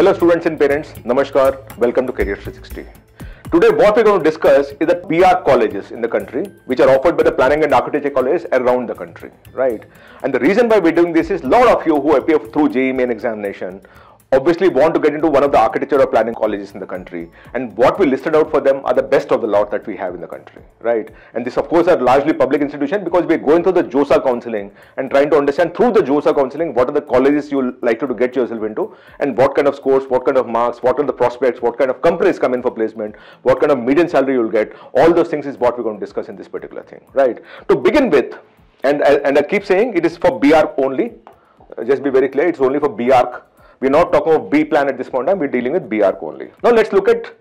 Hello students and parents, Namaskar, welcome to Career 360. Today what we're going to discuss is the PR colleges in the country which are offered by the planning and architecture colleges around the country, right? And the reason why we're doing this is a lot of you who appear through JEE main examination obviously want to get into one of the architecture or planning colleges in the country. And what we listed out for them are the best of the lot that we have in the country right? And this of course are largely public institutions because we're going through the JoSAA counseling and trying to understand through the JoSAA counseling what are the colleges you're likely to get yourself into and what kind of scores what kind of marks what are the prospects what kind of companies come in for placement what kind of median salary you'll get. All those things is what we're going to discuss in this particular thing right? To begin with and and I keep saying it is for BArch only. Uh, just be very clear it's only for BArch we're not talking about B plan at this point in time, we're dealing with BArch only. Now let's look at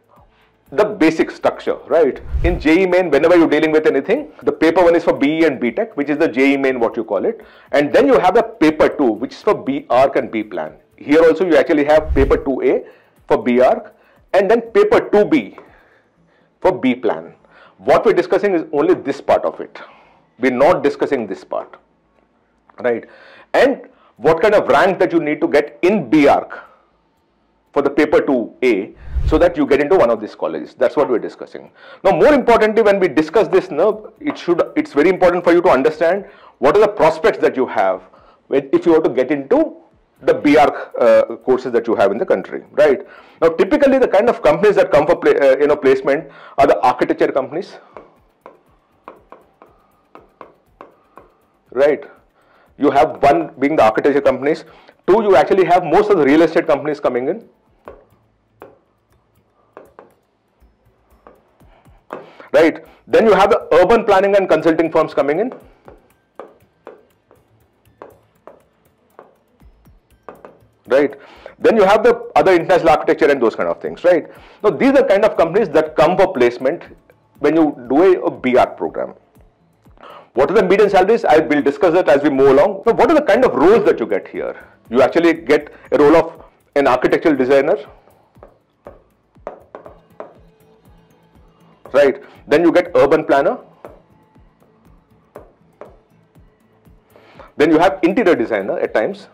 the basic structure, right? In JEE main, whenever you're dealing with anything, the paper one is for BE and BTech, which is the JEE main, what you call it. And then you have the paper two, which is for BArch and B plan. Here also you actually have paper 2A for BArch and then paper 2B for B plan. What we're discussing is only this part of it. We're not discussing this part, right? And what kind of rank that you need to get in BArch for the paper 2A so that you get into one of these colleges. That's what we're discussing. Now, more importantly, when we discuss this, now, it should it's very important for you to understand what are the prospects that you have if you want to get into the BArch uh, courses that you have in the country, right? Now, typically the kind of companies that come for play, uh, you know placement are the architecture companies, right? You have one being the architecture companies, two you actually have most of the real estate companies coming in. Right, then you have the urban planning and consulting firms coming in. Right, then you have the other international architecture and those kind of things, right? Now these are kind of companies that come for placement when you do a, a BArch program. What are the median salaries? I will discuss that as we move along. So what are the kind of roles that you get here? You actually get a role of an architectural designer, right? Then you get urban planner. Then you have interior designer at times,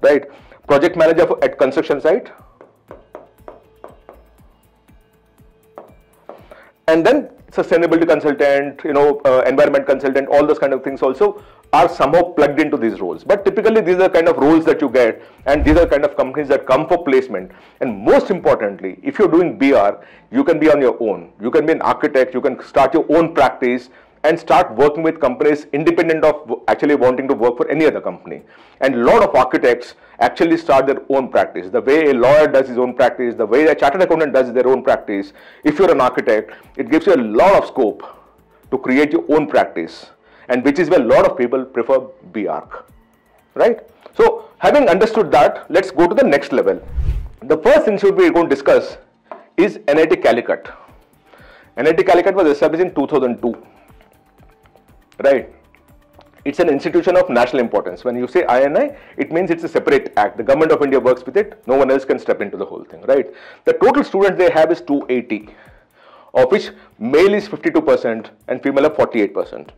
right? Project manager for, at construction site. And then sustainability consultant, you know, uh, environment consultant, all those kind of things also are somehow plugged into these roles. But typically these are kind of roles that you get and these are kind of companies that come for placement. And most importantly, if you're doing BR, you can be on your own. You can be an architect, you can start your own practice and start working with companies independent of actually wanting to work for any other company. And a lot of architects actually start their own practice. The way a lawyer does his own practice, the way a chartered accountant does their own practice, if you're an architect, it gives you a lot of scope to create your own practice and which is where a lot of people prefer BArch, right? So having understood that, let's go to the next level. The first institute we're going to discuss is NIT Calicut. NIT Calicut was established in 2002 right? It's an institution of national importance. When you say INI, it means it's a separate act. The government of India works with it. No one else can step into the whole thing, right? The total students they have is 280, of which male is 52% and female are 48%.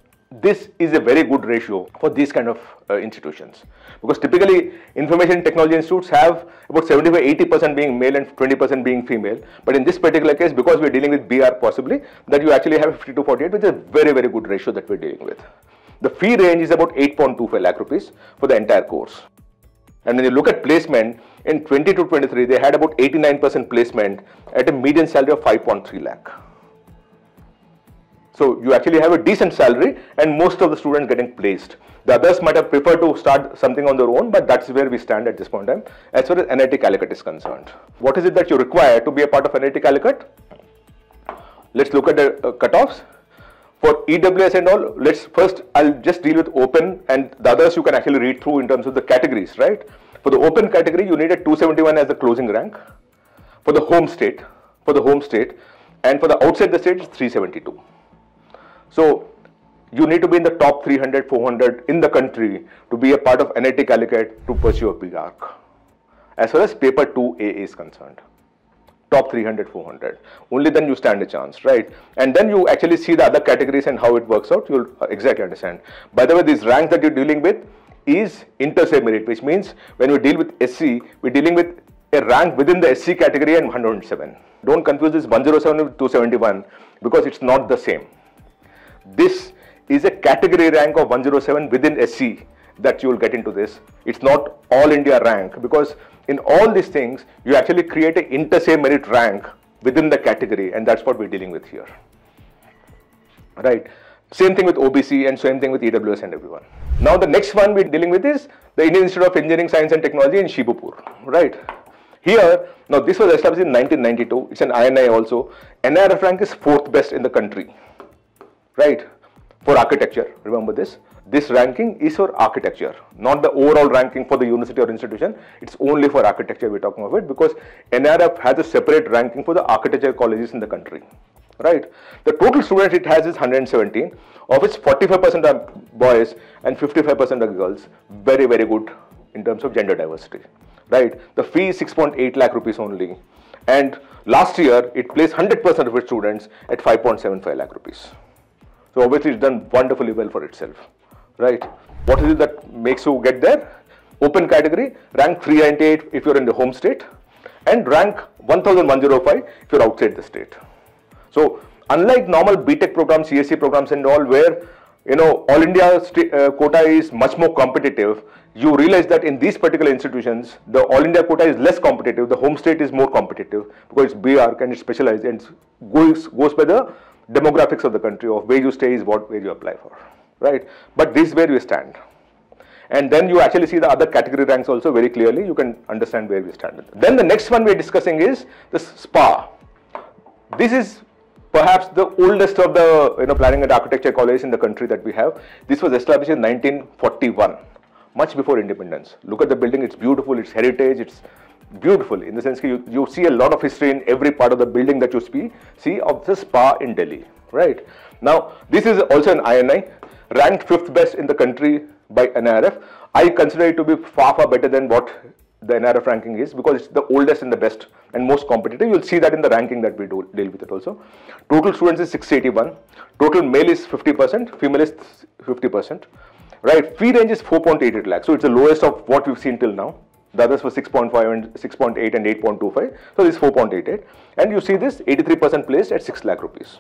This is a very good ratio for these kind of uh, institutions because typically information technology institutes have about 75 80% being male and 20% being female but in this particular case because we're dealing with BR possibly that you actually have 50 to 48 which is a very very good ratio that we're dealing with. The fee range is about 8.25 lakh rupees for the entire course. And when you look at placement in 20 to 23 they had about 89% placement at a median salary of 5.3 lakh. So you actually have a decent salary and most of the students getting placed. The others might have preferred to start something on their own, but that's where we stand at this point in time as far as NIT Calicut is concerned. What is it that you require to be a part of NIT Calicut? Let's look at the uh, cutoffs. For EWS and all, let's first, I'll just deal with open and the others you can actually read through in terms of the categories, right? For the open category, you need a 271 as the closing rank. For the home state, for the home state, and for the outside the state, it's 372. So you need to be in the top 300, 400 in the country to be a part of NIT Calicut to pursue a BArch. As far as paper 2A is concerned, top 300, 400, only then you stand a chance, right? And then you actually see the other categories and how it works out, you'll uh, exactly understand. By the way, these ranks that you're dealing with, is inter-se merit, which means when we deal with SC, we're dealing with a rank within the SC category and 107. Don't confuse this 107 with 271 because it's not the same. This is a category rank of 107 within SC that you will get into this. It's not all India rank because in all these things, you actually create an inter-se merit rank within the category and that's what we're dealing with here. Right. Same thing with OBC and same thing with EWS and everyone. Now the next one we're dealing with is the Indian Institute of Engineering, Science and Technology in Shibpur. Right. Here, now this was established in 1992. It's an INI also. NIRF rank is fourth best in the country. Right. For architecture, remember this. This ranking is for architecture, not the overall ranking for the university or institution. It's only for architecture we're talking about because NIRF has a separate ranking for the architecture colleges in the country. Right? The total students it has is 117, of which 45% are boys and 55% are girls. Very, very good in terms of gender diversity. Right? The fee is 6.8 lakh rupees only. And last year, it placed 100% of its students at 5.75 lakh rupees. So obviously, it's done wonderfully well for itself right? What is it that makes you get there? Open category, rank 398 if you're in the home state, and rank 1105 if you're outside the state. So, unlike normal BTech programs, CSC programs, and all, where you know all India uh, quota is much more competitive, you realize that in these particular institutions, the all India quota is less competitive. The home state is more competitive because it's BArch and it's specialized and goes goes by the demographics of the country of where you stay is what where you apply for right? But this is where we stand. And then you actually see the other category ranks also very clearly. You can understand where we stand. Then the next one we're discussing is the SPA. This is perhaps the oldest of the you know planning and architecture colleges in the country that we have. This was established in 1941, much before independence. Look at the building; it's beautiful, it's heritage, it's beautiful in the sense that you, you see a lot of history in every part of the building that you see, see of the spa in Delhi, right? Now, this is also an INI ranked fifth best in the country by NIRF. I consider it to be far, far better than what the NIRF ranking is because it's the oldest and the best and most competitive. You'll see that in the ranking that we do deal with it also. Total students is 681. Total male is 50%, female is 50%. Right, fee range is 4.88 lakhs. So it's the lowest of what we've seen till now. The others were 6.5 and 6.8 and 8.25. So this is 4.88. And you see this 83% placed at 6 lakh rupees.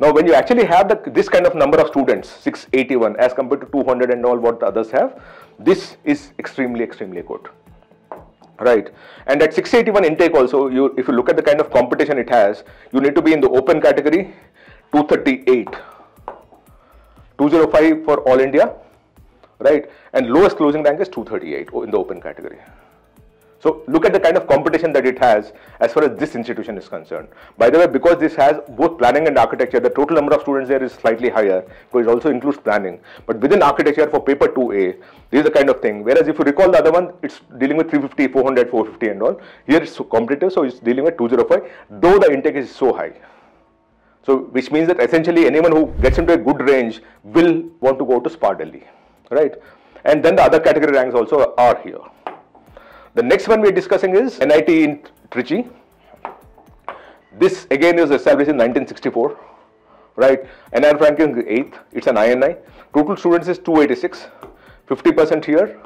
Now, when you actually have the, this kind of number of students, 681 as compared to 200 and all what the others have, this is extremely, extremely good. Right. And at 681 intake also, you if you look at the kind of competition it has, you need to be in the open category, 238, 205 for all India, right? And lowest closing rank is 238 in the open category. So look at the kind of competition that it has as far as this institution is concerned. By the way, because this has both planning and architecture, the total number of students there is slightly higher because it also includes planning. But within architecture for paper 2A, this is the kind of thing. Whereas if you recall the other one, it's dealing with 350, 400, 450 and all. Here it's so competitive, so it's dealing with 205, though the intake is so high. So which means that essentially anyone who gets into a good range will want to go to SPA Delhi, right? And then the other category ranks also are here. The next one we're discussing is NIT in Trichy. This again is established in 1964, right? NIR ranking is 8th, it's an INI. Total students is 286, 50% here,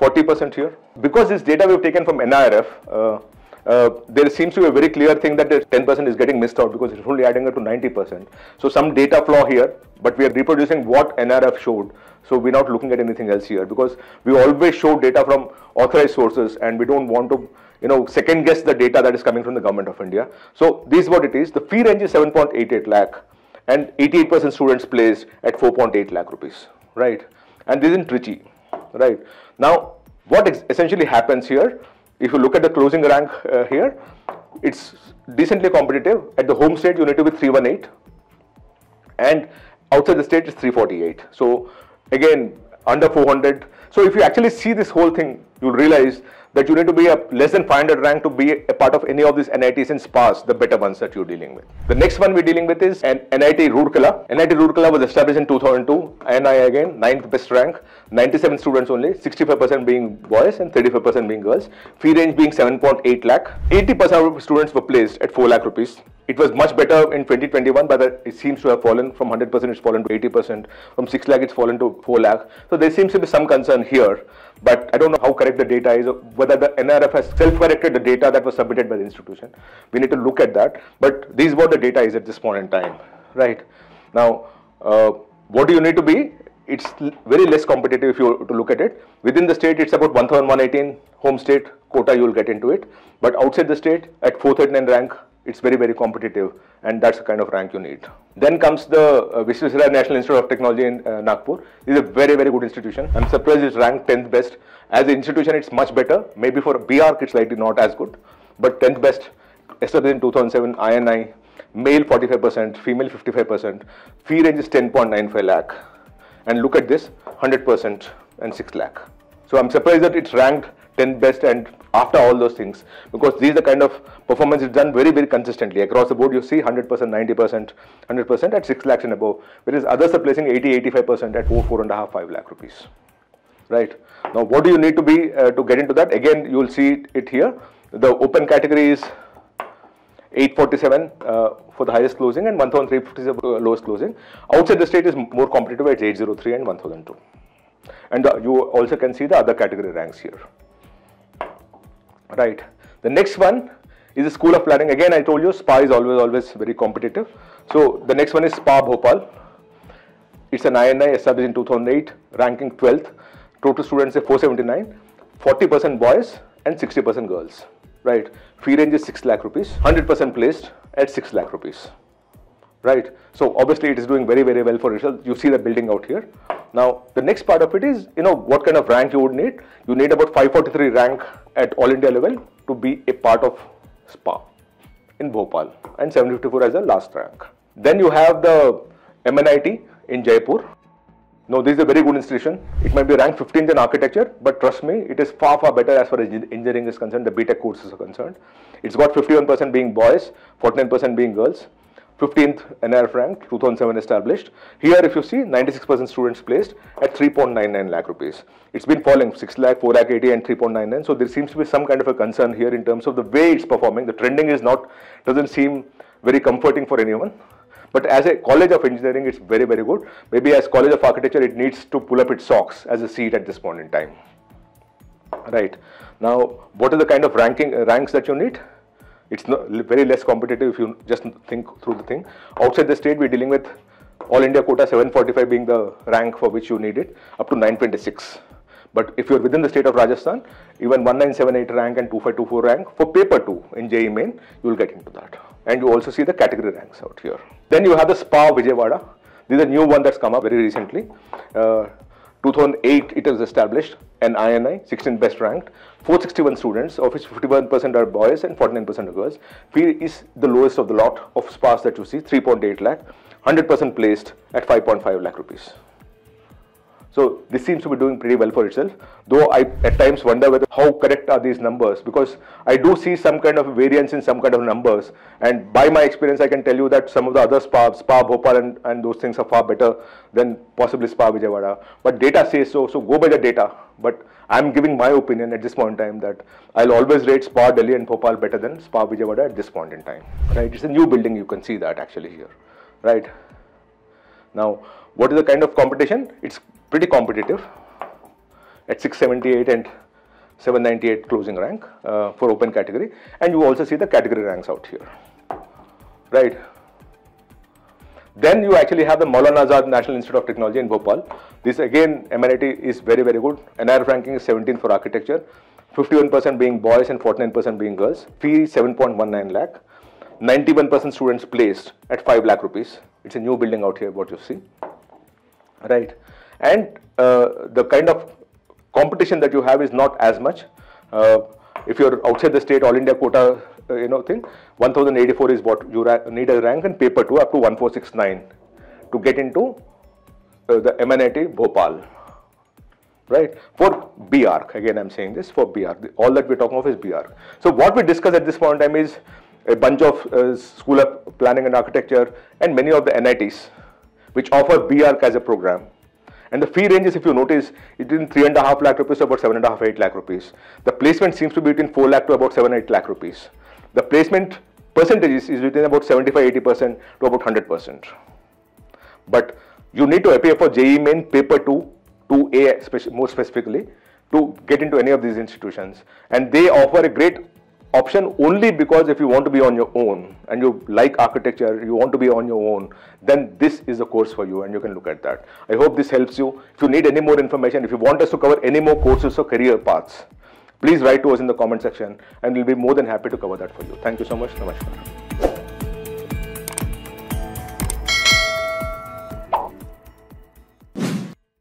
40% here. Because this data we've taken from NIRF, uh, uh, there seems to be a very clear thing that the 10% is getting missed out because it's only adding up to 90%. So some data flaw here, but we are reproducing what NIRF showed. So we're not looking at anything else here because we always show data from authorized sources and we don't want to you know second guess the data that is coming from the government of India. So this is what it is. The fee range is 7.88 lakh and 88% students placed at 4.8 lakh rupees, right? And this is in Trichy, right? Now, what essentially happens here if you look at the closing rank uh, here, it's decently competitive. At the home state, you need to be 318 and outside the state is 348. So again, under 400. So if you actually see this whole thing, you'll realize that you need to be a less than 500 rank to be a part of any of these NITs and SPAs, the better ones that you're dealing with. The next one we're dealing with is an NIT Rourkela. NIT Rourkela was established in 2002. NI again, ninth best rank, 97 students only, 65% being boys and 35% being girls. Fee range being 7.8 lakh. 80% of students were placed at 4 lakh rupees. It was much better in 2021, but it seems to have fallen from 100%, it's fallen to 80%. From 6 lakh, it's fallen to 4 lakh. So there seems to be some concern here, but I don't know how correct the data is, whether the NIRF has self-corrected the data that was submitted by the institution. We need to look at that, but this is what the data is at this point in time, right? Now, uh, what do you need to be? It's very less competitive if you to look at it. Within the state, it's about 1,118 home state quota you will get into it, but outside the state, at 439 rank, it's very, very competitive and that's the kind of rank you need. Then comes the uh, National Institute of Technology in uh, Nagpur. It's a very, very good institution. I'm surprised it's ranked 10th best. As an institution, it's much better. Maybe for BArch, it's slightly not as good, but 10th best, established in 2007, INI, male 45%, female 55%, fee range is 10.95 lakh. And look at this, 100% and 6 lakh. So I'm surprised that it's ranked 10th best and after all those things because these are the kind of performance is done very very consistently. Across the board you see 100% 90% 100% at 6 lakhs and above whereas others are placing 80 85% at 4 4 and a half 5 lakh rupees. Right? Now what do you need to be uh, to get into that? Again you will see it here. The open category is 847 uh, for the highest closing and 1350 is the lowest closing. Outside the state is more competitive at 803 and 1002 and uh, you also can see the other category ranks here right. The next one is the School of Planning. Again, I told you SPA is always, always very competitive. So the next one is SPA Bhopal. It's an INI established in 2008, ranking 12th. Total students are 479, 40% boys and 60% girls. Right. Fee range is 6 lakh rupees, 100% placed at 6 lakh rupees. Right. So obviously it is doing very, very well for itself. You see the building out here. Now, the next part of it is, you know, what kind of rank you would need. You need about 543 rank at all India level to be a part of SPA in Bhopal and 754 as the last rank. Then you have the MNIT in Jaipur. Now, this is a very good institution. It might be ranked 15th in architecture, but trust me, it is far, far better as far as engineering is concerned, the BTech courses are concerned. It's got 51% being boys, 49% being girls. 15th NIRF rank, 2007 established. Here, if you see, 96% students placed at 3.99 lakh rupees. It's been falling 6 lakh, 4 lakh 80 and 3.99. So there seems to be some kind of a concern here in terms of the way it's performing. The trending is not, doesn't seem very comforting for anyone. But as a college of engineering, it's very, very good. Maybe as college of architecture, it needs to pull up its socks as a seat at this point in time. Right. Now, what are the kind of ranking uh, ranks that you need? It's not, very less competitive if you just think through the thing. Outside the state, we're dealing with all India quota 745 being the rank for which you need it, up to 926. But if you're within the state of Rajasthan, even 1978 rank and 2524 rank for paper 2 in JEE main, you will get into that. And you also see the category ranks out here. Then you have the SPA Vijayawada. This is a new one that's come up very recently. Uh, 2008 it was established an INI 16 best ranked 461 students of which 51% are boys and 49% are girls. Fee is the lowest of the lot of spas that you see 3.8 lakh 100% placed at 5.5 lakh rupees so this seems to be doing pretty well for itself. Though I at times wonder whether how correct are these numbers because I do see some kind of variance in some kind of numbers. And by my experience, I can tell you that some of the other spa, spa Bhopal and, and those things are far better than possibly spa Vijayawada. But data says so, so go by the data. But I'm giving my opinion at this point in time that I'll always rate Spa Delhi and Bhopal better than Spa Vijayawada at this point in time. Right? It's a new building. You can see that actually here. Right? Now, what is the kind of competition? It's pretty competitive at 678 and 798 closing rank uh, for open category. And you also see the category ranks out here right? Then you actually have the Maulana Azad National Institute of Technology in Bhopal. This again MANIT is very very good. NIRF ranking is 17 for architecture 51% being boys and 49% being girls. Fee 7.19 lakh. 91% students placed at 5 lakh rupees. It's a new building out here what you see right and uh, the kind of competition that you have is not as much. Uh, if you're outside the state, all India quota, uh, you know, thing, 1084 is what you need a rank and paper 2 up to 1469 to get into the MNIT Bhopal. Right for BArch again, I'm saying this for BArch. All that we're talking of is BArch. So what we discuss at this point in time is a bunch of uh, school of planning and architecture and many of the NITs which offer BArch as a program and the fee ranges, if you notice, it is in three and a half lakh rupees to about seven and a half, eight lakh rupees. The placement seems to be between four lakh to about seven, eight lakh rupees. The placement percentages is between about 75, 80% to about 100%. But you need to appear for JEE main paper 2 2A more specifically, to get into any of these institutions. And they offer a great option only because if you want to be on your own and you like architecture, you want to be on your own, then this is the course for you and you can look at that. I hope this helps you. If you need any more information, if you want us to cover any more courses or career paths, please write to us in the comment section and we'll be more than happy to cover that for you. Thank you so much. Namaskar.